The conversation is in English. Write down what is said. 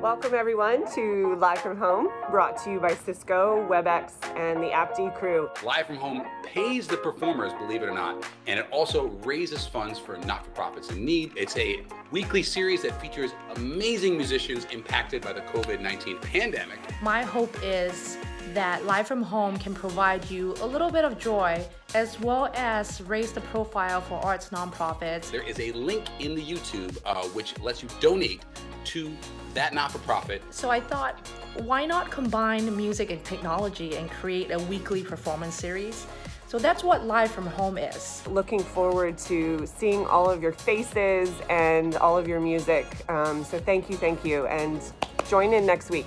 Welcome everyone to Live from Home, brought to you by Cisco, WebEx, and the AppD crew. Live from Home pays the performers, believe it or not, and it also raises funds for not-for-profits in need. It's a weekly series that features amazing musicians impacted by the COVID-19 pandemic. My hope is that Live from Home can provide you a little bit of joy as well as raise the profile for arts nonprofits. There is a link in the YouTube uh, which lets you donate to that not-for-profit. So I thought, why not combine music and technology and create a weekly performance series? So that's what Live from Home is. Looking forward to seeing all of your faces and all of your music. Um, so thank you, thank you, and join in next week.